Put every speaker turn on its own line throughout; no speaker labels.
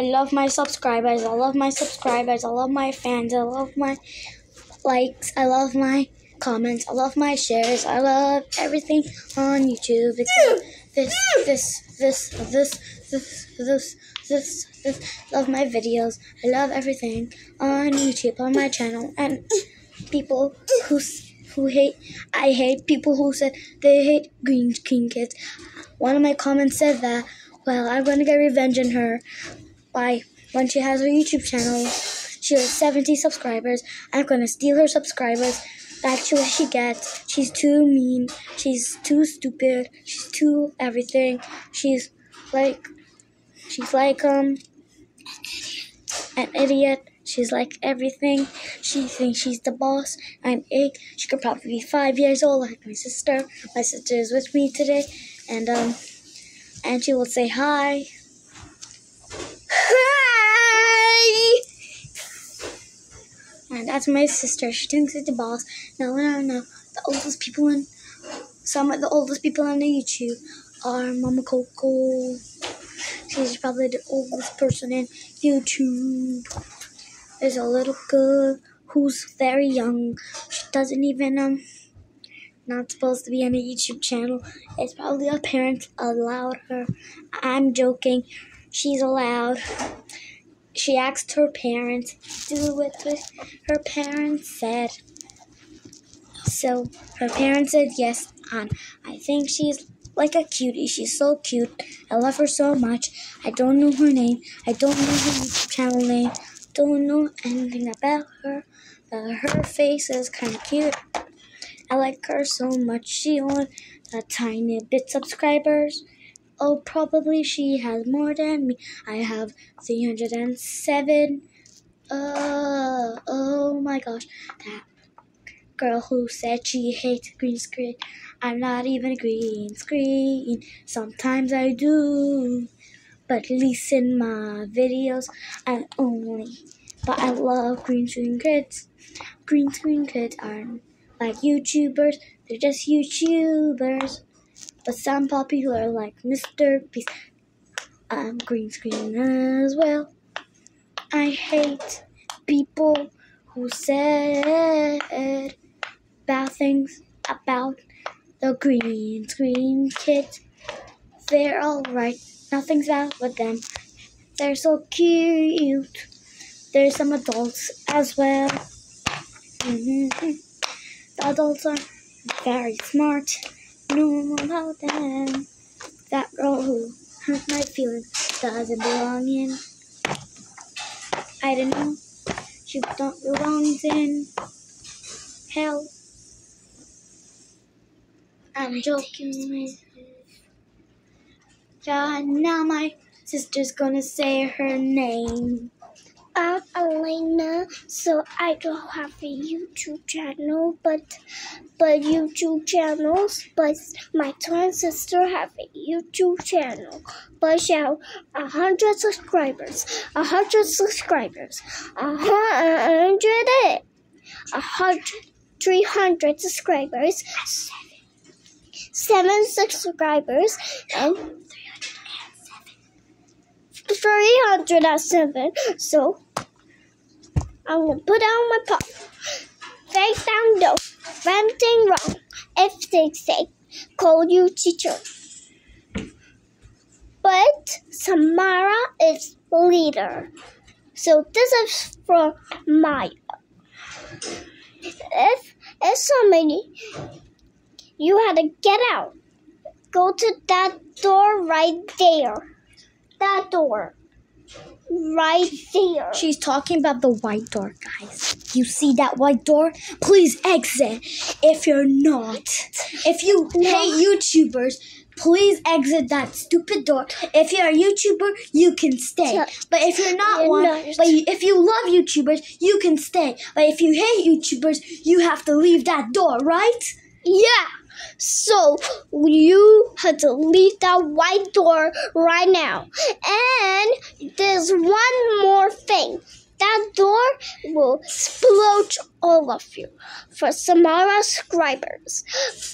I love my subscribers. I love my subscribers. I love my fans. I love my likes. I love my comments. I love my shares. I love everything on YouTube. Except this, this, this, this, this, this, this, this. Love my videos. I love everything on YouTube on my channel and people who who hate. I hate people who said they hate green green kids. One of my comments said that. Well, I'm gonna get revenge on her by when she has her YouTube channel. She has 70 subscribers. I'm gonna steal her subscribers. That's what she gets. She's too mean. She's too stupid. She's too everything. She's like, she's like um, an idiot. She's like everything. She thinks she's the boss. I'm eight. She could probably be five years old, like my sister. My sister is with me today, and um, and she will say hi. Hi. That's my sister. She thinks she's the boss. No, no, no. The oldest people in some of the oldest people on the YouTube are Mama Coco. She's probably the oldest person in YouTube. There's a little girl who's very young. She doesn't even um not supposed to be on a YouTube channel. It's probably her parents allowed her. I'm joking. She's allowed. She asked her parents do what her parents said. So her parents said yes, and I think she's like a cutie. She's so cute. I love her so much. I don't know her name. I don't know her YouTube channel name. Don't know anything about her. But her face is kind of cute. I like her so much. She only a tiny bit subscribers. Oh, probably she has more than me. I have 307. Uh, oh my gosh. That girl who said she hates green screen. I'm not even a green screen. Sometimes I do. But at least in my videos, I only. But I love green screen kids. Green screen kids aren't like YouTubers. They're just YouTubers. But some popular like Mr. Beast. I'm green screen as well. I hate people who said bad things about the green screen kids. They're alright. Nothing's bad with them. They're so cute. There's some adults as well. Mm-hmm. The adults are very smart. No more about them. That girl who hurt my feelings doesn't belong in. I don't know. She don't belong in hell. I'm joking. Yeah, now my sister's gonna say her name.
I'm Elena, so I don't have a YouTube channel, but but YouTube channels. But my twin sister have a YouTube channel, but she have a hundred subscribers, a hundred subscribers, a hundred, a hundred, three hundred subscribers, seven subscribers, and 307. So I'm gonna put on my paw. Face down though. Anything wrong. If they say, call you teacher. But Samara is leader. So this is for Maya. If if somebody you had to get out. Go to that door right there that door. Right there.
She's talking about the white door, guys. You see that white door? Please exit. If you're not, if you hate YouTubers, please exit that stupid door. If you're a YouTuber, you can stay. But if you're not
You're
one,
not.
but you, if you love YouTubers, you can stay. But if you hate YouTubers, you have to leave that door, right?
Yeah. So you had to leave that white door right now. And there's one more thing. That door will explode all of you for Samara subscribers.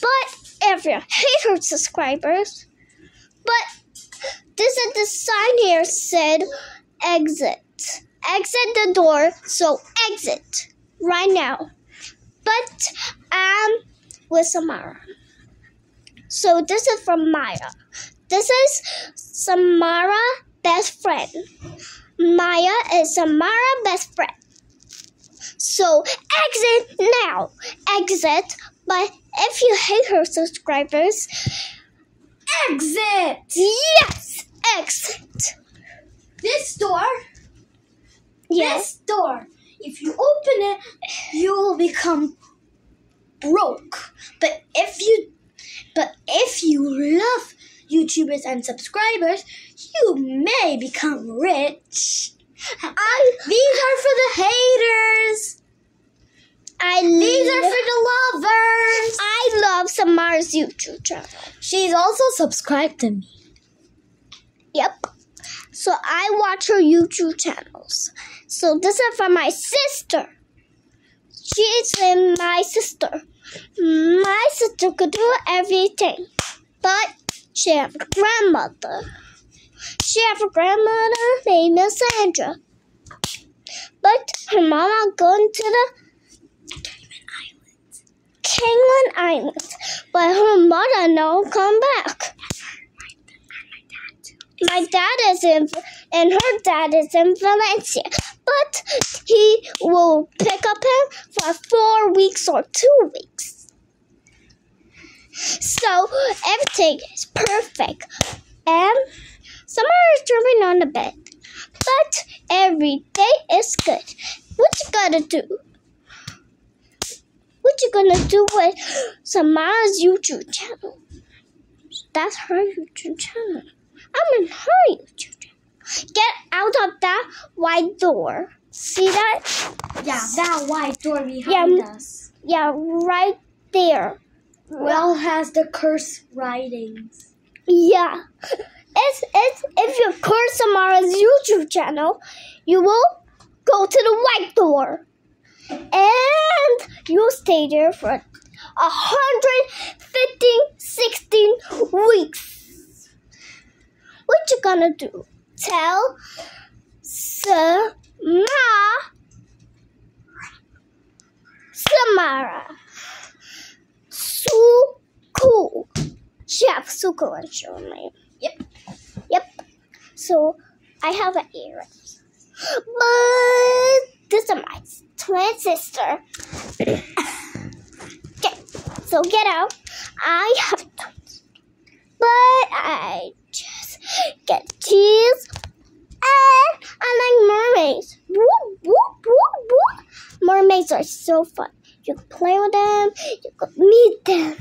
But if you hate her subscribers, but this is the sign here said exit. Exit the door. So exit right now. But I'm with Samara. So this is from Maya. This is Samara best friend. Maya is Samara best friend. So exit now. Exit. But if you hate her subscribers,
Exit!
yes, exit.
This door,
Yes.
this door, if you open it, you will become broke. But if you but if you love YouTubers and subscribers, you may become rich.
I
These are for the haters.
I
These are for the lovers.
I love Samara's YouTube channel.
She's also subscribed to me.
Yep. So I watch her YouTube channels. So this is for my sister. She's in my sister. My sister could do everything, but she have a grandmother. She have a grandmother named Sandra. But her mama going to the Cayman Islands, but her mother no come back. My dad is in, and her dad is in Valencia, but he will pick up him for four weeks or two weeks. So everything is perfect, and summer is jumping on the bed, but every day is good. What you gonna do? What you gonna do with Samara's YouTube channel? That's her YouTube channel. I'm in her YouTube channel. Get out of that white door. See that?
Yeah, that white door behind
Yeah.
us.
Yeah, right there.
Well, has the curse writings.
Yeah. It's, it's, if you curse Samara's YouTube channel, you will go to the white door. And you'll stay there for a hundred fifteen, sixteen weeks. What you gonna do? Tell Samara Samara Suku. Have Suku name.
Yep.
Yep. So I have an earrings. But this is my twin sister. okay. So get out. I have twins. But I so fun. You can play with them, you could meet them,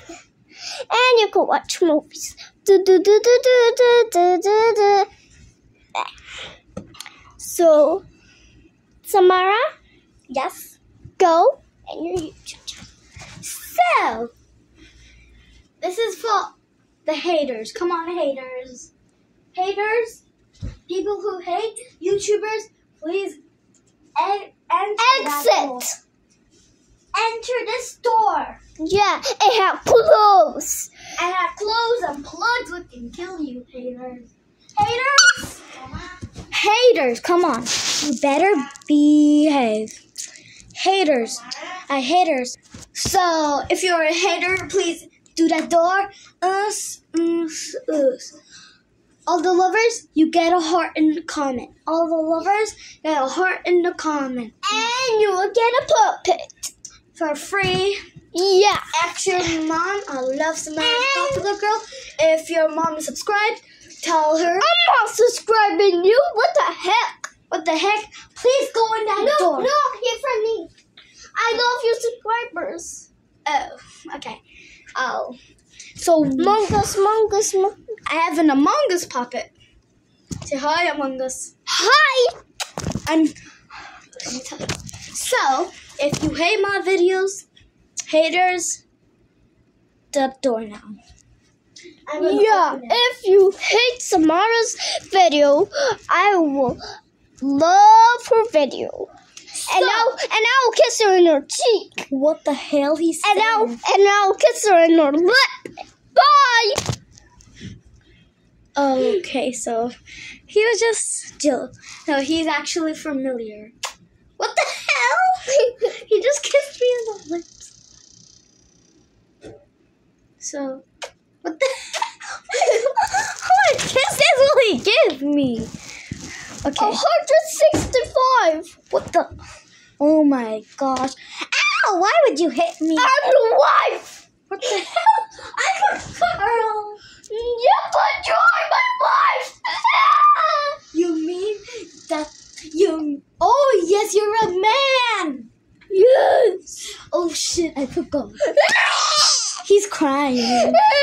and you could watch movies. Do, do, do, do, do, do, do, do. So, Samara,
yes,
go and your YouTube channel.
So, this is for the haters. Come on, haters. Haters, people who hate YouTubers, please
exit.
Enter this door.
Yeah, it have clothes.
And have clothes and plugs that can kill you, haters. Haters! Haters, come on. You better behave. Haters. I haters. So, if you're a hater, please do that door. Us, us, us. All the lovers, you get a heart in the comment. All the lovers, get a heart in the comment.
And you will get a puppet.
For free.
Yeah.
Action mom, I love Samara Popular Girl. If your mom is subscribed, tell her.
I'm not subscribing you. What the heck?
What the heck? Please go in that
No,
door.
no, hear from me. I love your subscribers.
Oh, okay. Oh. So,
Mongus, Mongus, Mongus.
I have an Among Us puppet. Say hi, Among Us.
Hi.
And let me tell you. So, if you hate my videos, haters, the door now.
Yeah, if you hate Samara's video, I will love her video. And I'll and I'll kiss her in her cheek.
What the hell he said?
And I'll and I'll kiss her in her lip. Bye.
Okay, so he was just Jill. No, he's actually familiar. What the he just kissed me on the lips. So, what the? How many kisses will he give me? Okay.
165!
What the? Oh my gosh. Ow! Why would you hit me?
I'm the wife!
He's crying.